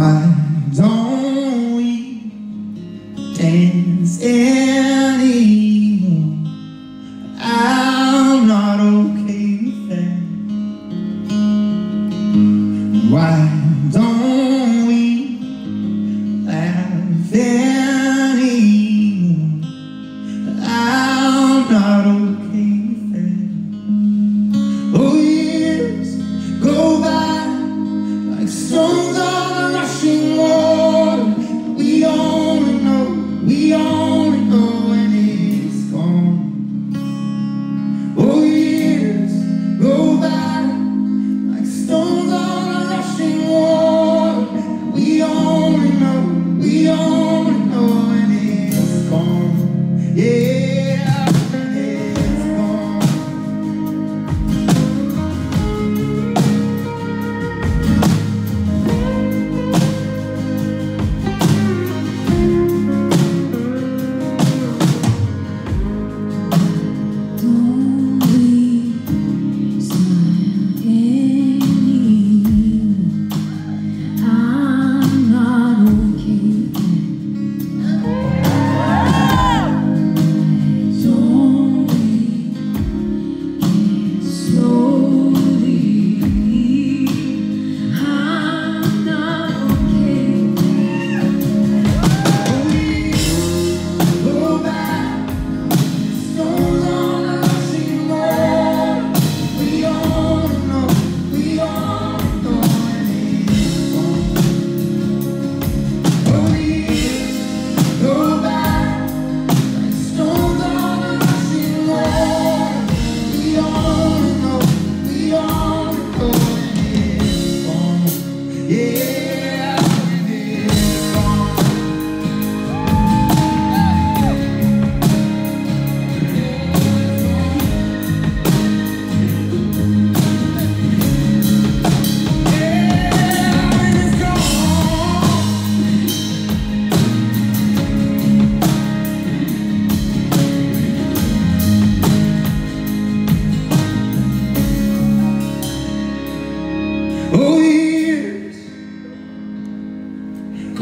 Why don't we dance anymore? I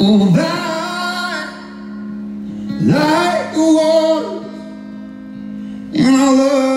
Go like the water and I love.